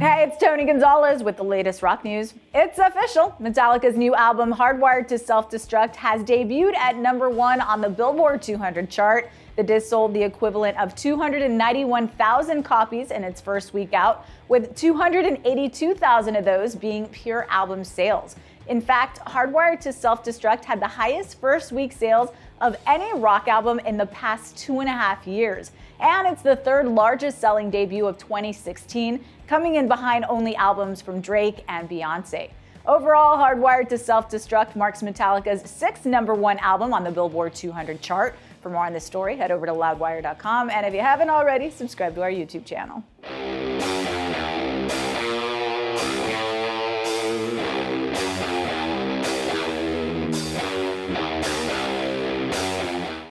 Hey, it's Tony Gonzalez with the latest rock news. It's official. Metallica's new album, Hardwired to Self Destruct, has debuted at number one on the Billboard 200 chart. The disc sold the equivalent of 291,000 copies in its first week out, with 282,000 of those being pure album sales. In fact, Hardwired to Self Destruct had the highest first week sales of any rock album in the past two and a half years. And it's the third largest selling debut of 2016, coming in behind only albums from Drake and Beyonce. Overall, Hardwired to Self Destruct marks Metallica's sixth number one album on the Billboard 200 chart. For more on this story, head over to loudwire.com. And if you haven't already, subscribe to our YouTube channel.